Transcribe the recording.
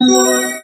What?